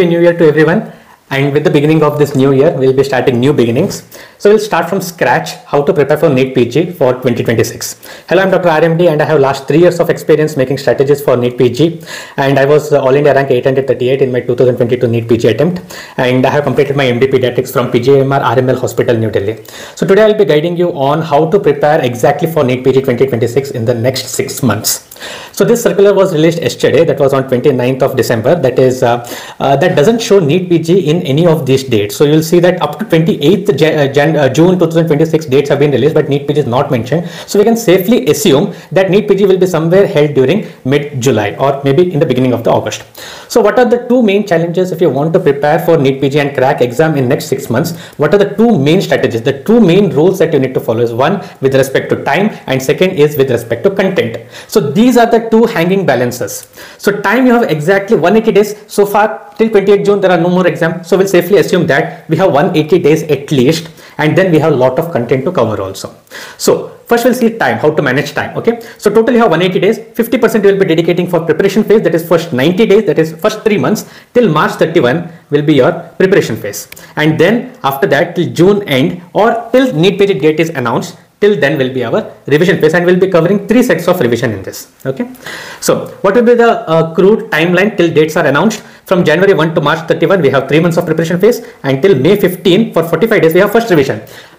Happy New Year to everyone. And with the beginning of this new year, we'll be starting new beginnings. So we'll start from scratch how to prepare for NEET PG for 2026. Hello, I'm Dr. RMD and I have last three years of experience making strategies for NEET PG. And I was All India rank 838 in my 2022 NEET PG attempt. And I have completed my MD Pediatrics from PGIMR RML Hospital, New Delhi. So today I'll be guiding you on how to prepare exactly for NEET PG 2026 in the next six months. So this circular was released yesterday. That was on 29th of December. That is uh, uh, that doesn't show NEET PG in any of these dates. So you'll see that up to 28th Jan, Jan, uh, June 2026 dates have been released, but NEET PG is not mentioned. So we can safely assume that NEET PG will be somewhere held during mid-July or maybe in the beginning of the August. So what are the two main challenges if you want to prepare for NEET PG and crack exam in next six months? What are the two main strategies? The two main rules that you need to follow is one with respect to time and second is with respect to content. So these are the two hanging balances. So time you have exactly 180 days. So far till 28 June there are no more exams. So we'll safely assume that we have 180 days at least and then we have a lot of content to cover also. So first we'll see time, how to manage time. Okay. So total you have 180 days, 50% you will be dedicating for preparation phase that is first 90 days that is first three months till March 31 will be your preparation phase. And then after that till June end or till NEET PG date is announced till then will be our revision phase and we'll be covering three sets of revision in this okay so what will be the uh, crude timeline till dates are announced from January 1 to March 31 we have three months of preparation phase until May 15 for 45 days we have first revision.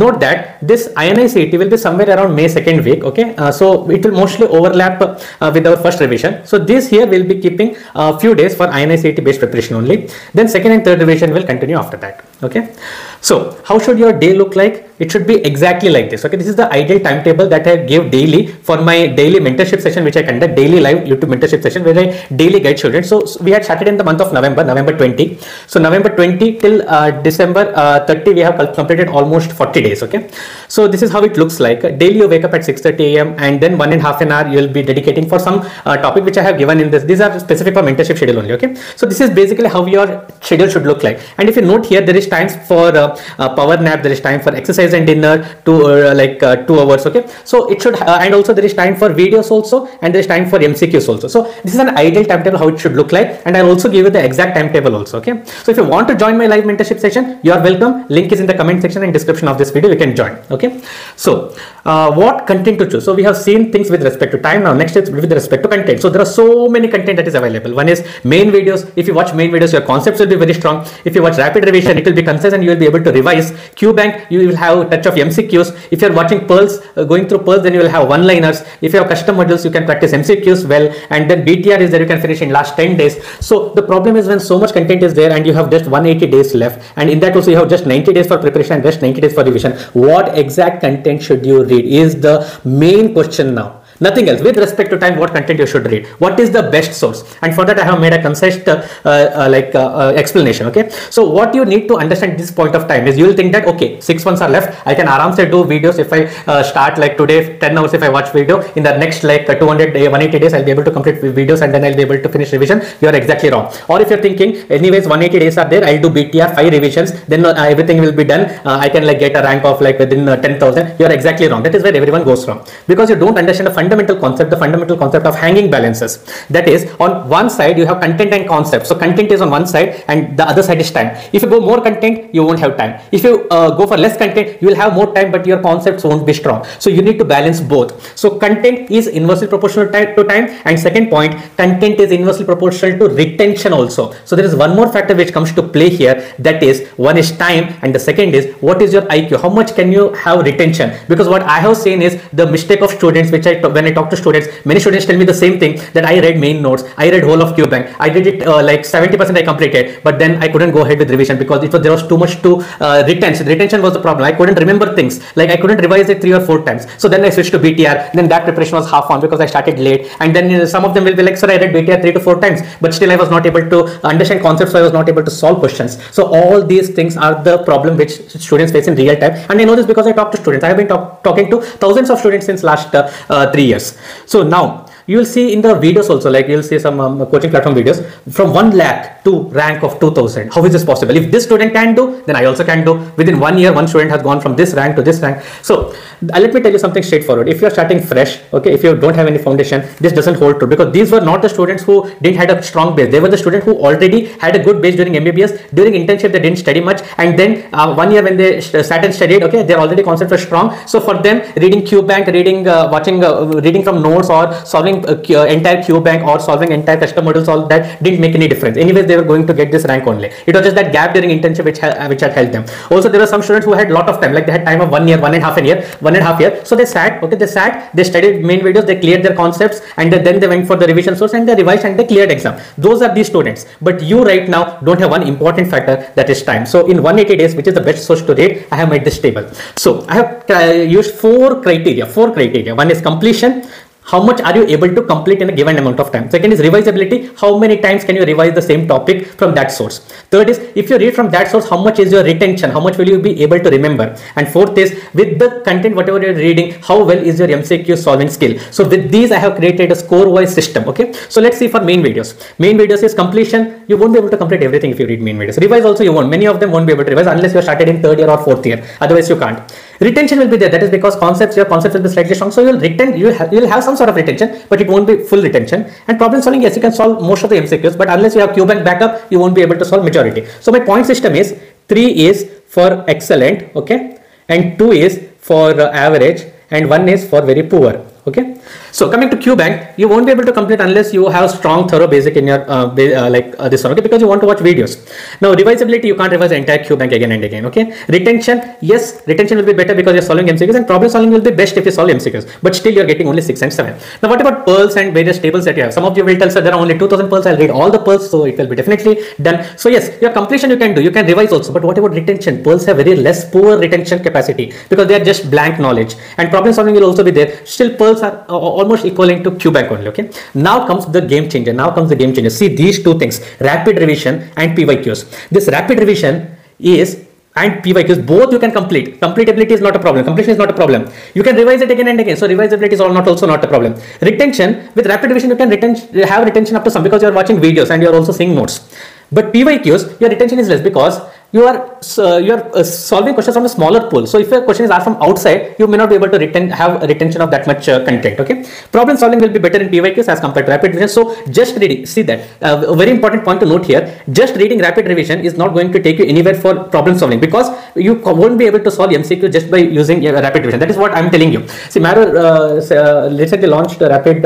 Note that this INI CET will be somewhere around May second week okay? Uh, so it will mostly overlap uh, with our first revision. So this here will be keeping a few days for INI CET based preparation only. Then second and third revision will continue after that okay? So how should your day look like? It should be exactly like this okay? This is the ideal timetable that i give daily for my daily mentorship session which i conduct daily live youtube mentorship session where i daily guide children. So we had started in the month of november november 20 so november 20 till uh, december uh, 30 we have completed almost 40 days okay? So this is how it looks like. Daily you wake up at 6.30 a.m and then one and a half an hour you will be dedicating for some uh, topic which i have given in this. These are specific for mentorship schedule only okay? So this is basically how your schedule should look like. And if you note here there is times for uh, uh, power nap there is time for exercise and dinner to uh, like two hours okay? So it should and also there is time for videos also and there is time for mcqs also. So this is an ideal timetable how it should look like and i'll also give you the exact timetable also okay? So if you want to join my live mentorship session you are welcome. Link is in the comment section and description of this video. You can join okay? So uh, what content to choose? So we have seen things with respect to time. Now next is with respect to content. So there are so many content that is available. One is main videos. If you watch main videos your concepts will be very strong. If you watch rapid revision it will be concise and you will be able to revise. Q bank, you will have touch of mcqs if you're watching pearls uh, going through pearls then you will have one liners if you have custom modules you can practice mcqs well. And then btr is there. You can finish in last 10 days. So the problem is when so much content is there and you have just 180 days left and in that also you have just 90 days for preparation and just 90 days for revision. What exact content should you read is the main question now nothing else. With respect to time what content you should read? What is the best source? And for that i have made a concise uh, uh, like uh, uh, explanation okay? So what you need to understand this point of time is you will think that okay six months are left. I can aram do videos if i uh, start like today 10 hours if i watch video. In the next like 200 day 180 days i'll be able to complete videos and then i'll be able to finish revision. You are exactly wrong. Or if you're thinking anyways 180 days are there i'll do btr five revisions then uh, everything will be done. I can like get a rank of like within 10000 you are exactly wrong. That is where everyone goes wrong. Because you don't understand the fundamental concept the fundamental concept of hanging balances. That is on one side you have content and concept. So content is on one side and the other side is time. If you go more content you won't have time. If you uh, go for less content you will have more time but your concepts won't be strong. So you need to balance both. So content is inversely proportional to time. And second point content is inversely proportional to retention also. So there is one more factor which comes to play here. That is one is time and the second is what is your iq how much can you have retention? Because what i have seen is the mistake of students which i when I talk to students, many students tell me the same thing that I read main notes, I read whole of QBank, I did it uh, like 70% I completed, but then I couldn't go ahead with revision because it was there was too much to uh, retention. Retention was the problem. I couldn't remember things. Like I couldn't revise it three or four times. So then I switched to BTR. Then that preparation was half on because I started late. And then you know, some of them will be like, sir, I read BTR three to four times, but still I was not able to understand concepts. So I was not able to solve questions. So all these things are the problem which students face in real time. And I know this because I talk to students. I have been talk talking to thousands of students since last uh, three years. So now you will see in the videos also, like you'll see some um, coaching platform videos from 1 lakh to rank of 2000. How is this possible? If this student can do, then I also can do. Within one year, one student has gone from this rank to this rank. So uh, let me tell you something straightforward. If you're starting fresh, okay, if you don't have any foundation, this doesn't hold true because these were not the students who didn't had a strong base. They were the students who already had a good base during MBBS. During internship, they didn't study much. And then uh, one year when they sat and studied, okay, their already concepts were strong. So for them, reading QBank, reading, uh, watching, uh, reading from notes or solving uh, uh entire QBank or solving entire custom modules, all that didn't make any difference. Anyways, they were going to get this rank only. It was just that gap during internship which, which had helped them. Also, there were some students who had lot of time, like they had time of one year, one and a half a year, one and a half year. So they sat, okay, they sat, they studied main videos, they cleared their concepts, and then they went for the revision source and they revised and they cleared exam. Those are the students. But you right now don't have one important factor that is time. So in 180 days, which is the best source to read, I have made this table. So I have uh, used four criteria, four criteria. One is completion, how much are you able to complete in a given amount of time? Second is revisability. How many times can you revise the same topic from that source? Third is if you read from that source how much is your retention? How much will you be able to remember? And fourth is with the content whatever you're reading how well is your mcq solving skill? So with these i have created a score wise system okay? So let's see for main videos. Main videos is completion. You won't be able to complete everything if you read main videos. Revise also you won't. Many of them won't be able to revise unless you're started in third year or fourth year. Otherwise you can't. Retention will be there. That is because concepts your concepts will be slightly strong. So you'll retain you you'll have some sort of retention but it won't be full retention. And problem solving yes you can solve most of the mcqs but unless you have QBank backup you won't be able to solve majority. So my point system is 3 is for excellent okay and 2 is for uh, average and 1 is for very poor okay so coming to QBank, you won't be able to complete unless you have strong thorough basic in your uh, uh, like uh, this one, okay? Because you want to watch videos. Now revisability, you can't revise the entire QBank again and again, okay? Retention, yes, retention will be better because you're solving MCQs and problem solving will be best if you solve MCQs, but still you're getting only six and seven. Now what about pearls and various tables that you have? Some of you will tell, sir, there are only 2000 pearls. I'll read all the pearls, so it will be definitely done. So yes, your completion you can do, you can revise also, but what about retention? Pearls have very less poor retention capacity because they are just blank knowledge and problem solving will also be there. Still pearls are almost equivalent to QBank only okay? Now comes the game changer now comes the game changer. See these two things rapid revision and pyqs this rapid revision is and pyqs both you can complete. Completability is not a problem completion is not a problem. You can revise it again and again. So revisability is all not also not a problem. Retention with rapid revision you can retain have retention up to some because you are watching videos and you are also seeing notes. But pyqs your retention is less because you are uh, you are uh, solving questions from a smaller pool. So if a question is asked from outside you may not be able to retain have retention of that much uh, content okay? Problem solving will be better in pyqs as compared to rapid revision. So just reading see that. Uh, a very important point to note here just reading rapid revision is not going to take you anywhere for problem solving because you won't be able to solve mcq just by using rapid revision. That is what i'm telling you. See Marrow uh, uh, recently launched rapid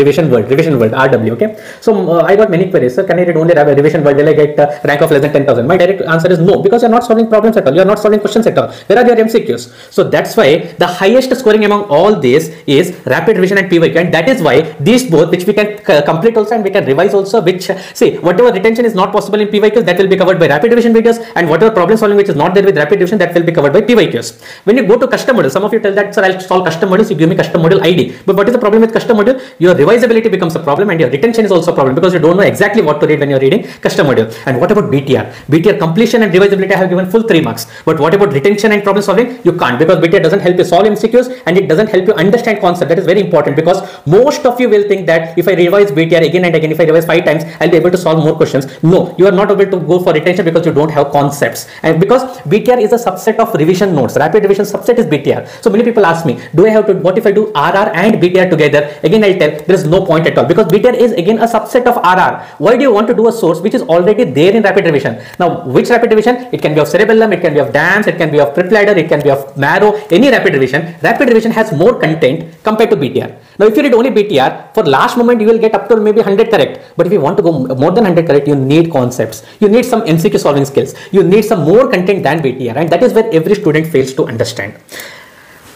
revision world revision world rw okay? So i got many queries. Sir can i read only revision world will i get rank of less than 10000 my direct answer is is no because you're not solving problems at all. You're not solving questions at all. Where are your MCQs? So that's why the highest scoring among all these is rapid revision and PYQ and that is why these both which we can uh, complete also and we can revise also which uh, see whatever retention is not possible in PYQs that will be covered by rapid revision videos and whatever problem solving which is not there with rapid revision that will be covered by PYQs. When you go to custom module, some of you tell that sir I'll solve custom modules, you give me custom model ID. But what is the problem with custom module? Your revisability becomes a problem and your retention is also a problem because you don't know exactly what to read when you're reading custom model. And what about BTR? BTR completion and and revisability I have given full 3 marks. But what about retention and problem solving? You can't because BTR doesn't help you solve MCQs and it doesn't help you understand concept. That is very important because most of you will think that if I revise BTR again and again, if I revise 5 times, I'll be able to solve more questions. No, you are not able to go for retention because you don't have concepts. And because BTR is a subset of revision notes. Rapid revision subset is BTR. So many people ask me, do I have to, what if I do RR and BTR together? Again, I'll tell there is no point at all because BTR is again a subset of RR. Why do you want to do a source which is already there in rapid revision? Now, which rapid revision? It can be of cerebellum, it can be of DAMS, it can be of Prep it can be of Marrow, any rapid revision. Rapid revision has more content compared to BTR. Now, if you read only BTR, for last moment you will get up to maybe 100 correct. But if you want to go more than 100 correct, you need concepts. You need some MCQ solving skills. You need some more content than BTR. And that is where every student fails to understand.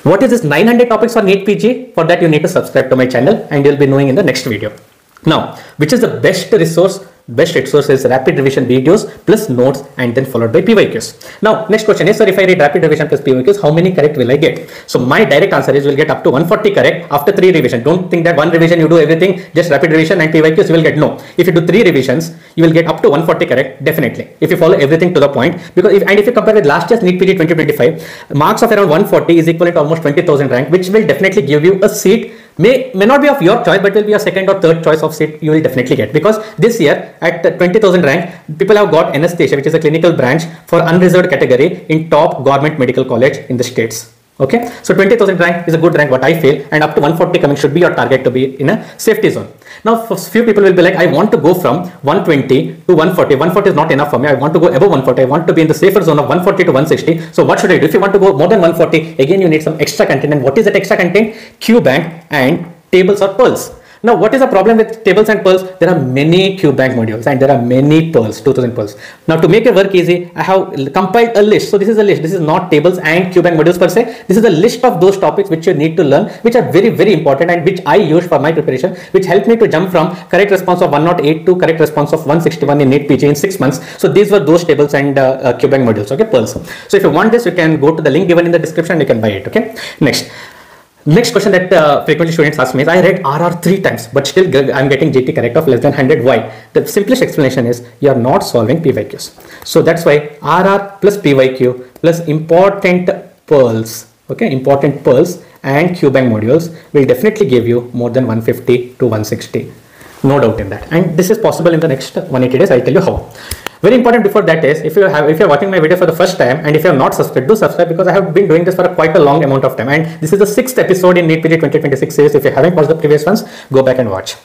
What is this 900 topics for NEET PG? For that you need to subscribe to my channel and you'll be knowing in the next video. Now, which is the best resource best resource is rapid revision videos plus notes and then followed by PYQs. Now, next question is, sir, if I read rapid revision plus PYQs, how many correct will I get? So my direct answer is, we'll get up to 140 correct after three revision. Don't think that one revision you do everything, just rapid revision and PYQs you will get no. If you do three revisions, you will get up to 140 correct, definitely. If you follow everything to the point, because if, and if you compare with last year's NEET PG 2025, marks of around 140 is equivalent to almost 20,000 rank, which will definitely give you a seat may may not be of your choice but will be a second or third choice of seat you will definitely get. Because this year at 20000 rank people have got anesthesia which is a clinical branch for unreserved category in top government medical college in the states okay? So 20000 rank is a good rank what i feel and up to 140 coming should be your target to be in a safety zone. Now few people will be like i want to go from 120 to 140 140 is not enough for me. I want to go above 140 i want to be in the safer zone of 140 to 160 so what should i do? If you want to go more than 140 again you need some extra content. And what is that extra content? Q bank and tables or pearls now, what is the problem with tables and pearls? There are many QBank modules and there are many pearls, 2000 pearls. Now, to make it work easy, I have compiled a list. So, this is a list. This is not tables and QBank modules per se. This is a list of those topics which you need to learn, which are very, very important and which I use for my preparation, which helped me to jump from correct response of 108 to correct response of 161 in NEET PG in six months. So, these were those tables and uh, uh, QBank modules, okay, pearls. So, if you want this, you can go to the link given in the description, and you can buy it, okay. Next. Next question that uh, frequently students ask me is I read RR three times but still I'm getting GT correct of less than 100 why? The simplest explanation is you are not solving PYQs so that's why RR plus PYQ plus important pearls okay important pearls and QBank modules will definitely give you more than 150 to 160 no doubt in that. And this is possible in the next 180 days. I'll tell you how very important before that is if you have if you're watching my video for the first time and if you're not subscribed, do subscribe because I have been doing this for a quite a long amount of time. And this is the sixth episode in NEET PG 2026 series. If you haven't watched the previous ones, go back and watch.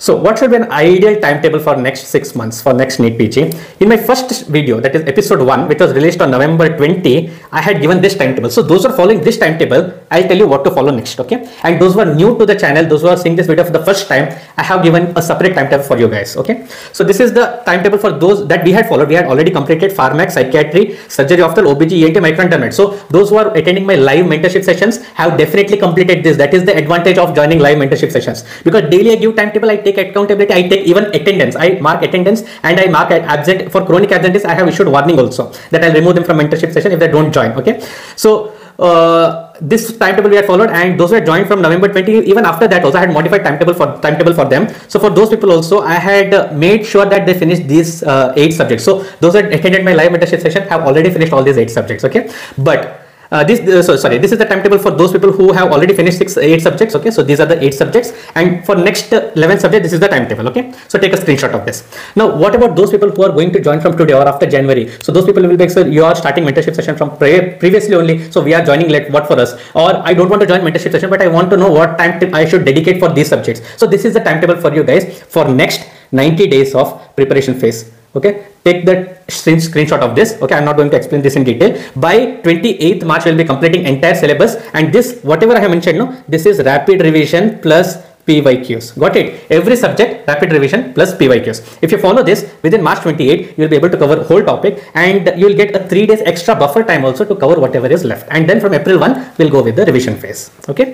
So what should be an ideal timetable for next six months for next NEET PG? In my first video, that is episode one, which was released on November 20, I had given this timetable. So those who are following this timetable, I'll tell you what to follow next, okay? And those who are new to the channel, those who are seeing this video for the first time, I have given a separate timetable for you guys, okay? So this is the timetable for those that we had followed. We had already completed Pharmac, Psychiatry, Surgery Ortho OBG, ENT, Microinternment. So those who are attending my live mentorship sessions have definitely completed this. That is the advantage of joining live mentorship sessions. Because daily I give timetable, I take accountability, I take even attendance. I mark attendance and I mark absent for chronic absentees. I have issued warning also that I'll remove them from mentorship session if they don't join. Okay, so. Uh, this timetable we had followed and those were joined from November 20 even after that also I had modified timetable for timetable for them. So for those people also I had uh, made sure that they finished these uh, eight subjects. So those that attended my live mentorship session have already finished all these eight subjects okay? But uh, this uh, so sorry this is the timetable for those people who have already finished six eight subjects okay? So these are the eight subjects. And for next 11 subject this is the timetable okay? So take a screenshot of this. Now what about those people who are going to join from today or after january? So those people will be you are starting mentorship session from pre previously only so we are joining like what for us? Or i don't want to join mentorship session but i want to know what time i should dedicate for these subjects. So this is the timetable for you guys for next 90 days of preparation phase okay? Take that screenshot of this. Okay? I'm not going to explain this in detail. By 28th march we'll be completing entire syllabus. And this whatever i have mentioned no this is rapid revision plus PYQs. Got it? Every subject rapid revision plus PYQs. If you follow this within March 28, you'll be able to cover whole topic and you'll get a three days extra buffer time also to cover whatever is left. And then from April 1, we'll go with the revision phase. Okay.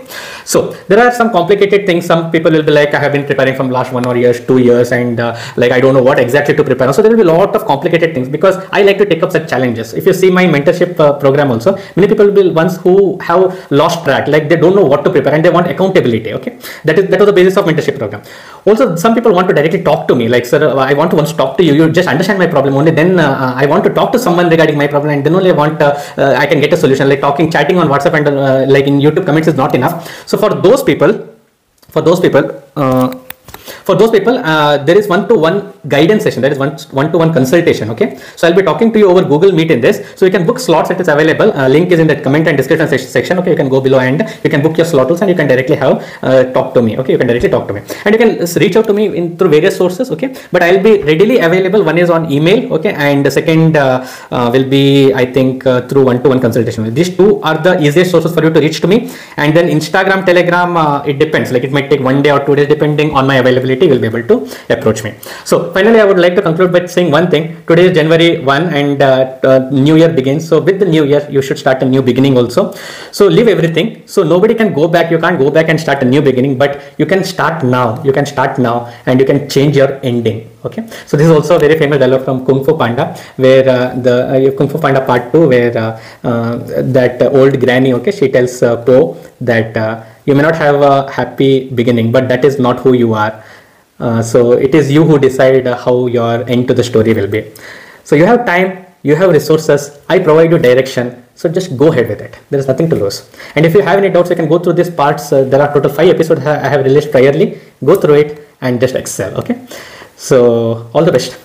So there are some complicated things. Some people will be like, I have been preparing from last one or years, two years, and uh, like I don't know what exactly to prepare. So there will be a lot of complicated things because I like to take up such challenges. If you see my mentorship uh, program also, many people will be ones who have lost track, like they don't know what to prepare and they want accountability. Okay. That is that was the basis of mentorship program. Also some people want to directly talk to me like sir i want to once talk to you you just understand my problem only then uh, uh i want to talk to someone regarding my problem and then only i want uh, uh, i can get a solution like talking chatting on whatsapp and uh, like in youtube comments is not enough. So for those people for those people uh, for those people uh, there is one-to-one guidance session. There is one one-to-one consultation okay? So i'll be talking to you over google meet in this. So you can book slots it is available. Uh, link is in the comment and description section okay? You can go below and you can book your slots and you can directly have uh, talk to me okay? You can directly talk to me. And you can reach out to me in through various sources okay? But i'll be readily available. One is on email okay? And the second uh, uh, will be i think uh, through one-to-one consultation. These two are the easiest sources for you to reach to me. And then instagram telegram it depends. Like it might take one day or two days depending on my availability will be able to approach me. So finally i would like to conclude by saying one thing. Today is january 1 and uh, uh, new year begins. So with the new year you should start a new beginning also. So leave everything. So nobody can go back. You can't go back and start a new beginning but you can start now. You can start now and you can change your ending. Okay? So this is also a very famous dialogue from kung fu panda where uh, the uh, kung fu panda part 2 where uh, uh, that old granny okay she tells uh, po that you may not have a happy beginning but that is not who you are. uh, so it is you who decide how your end to the story will be. So you have time you have resources, I provide you direction, so just go ahead with it. There is nothing to lose. And if you have any doubts, you can go through these parts. Uh, there are total five episodes I have released priorly. Go through it and just excel. Okay. So all the best.